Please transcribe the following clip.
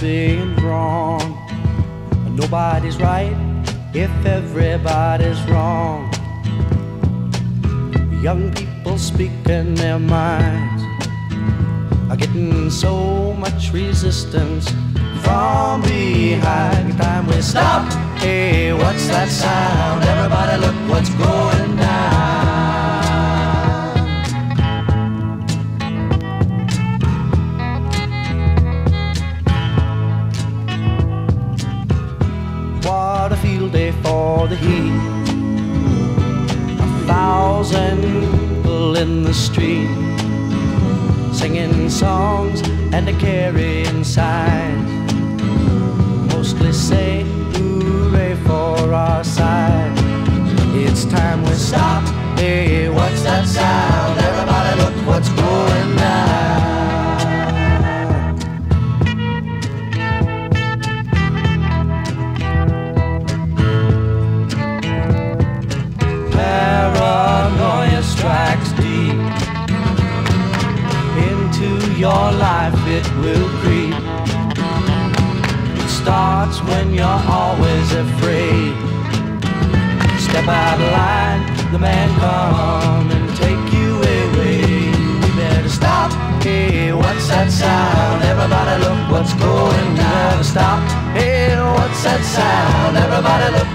Being drawn. Nobody's right if everybody's wrong. Young people speaking their minds are getting so much resistance from behind. Time we stop. Hey, what's that sound? Everybody, look what's going What day for the heat A thousand people in the street singing songs and a carrying signs. Mostly say your life it will creep. It starts when you're always afraid. Step out of line, the man come and take you away. You better stop. Hey, what's that sound? Everybody look what's going down. Stop. Hey, what's that sound? Everybody look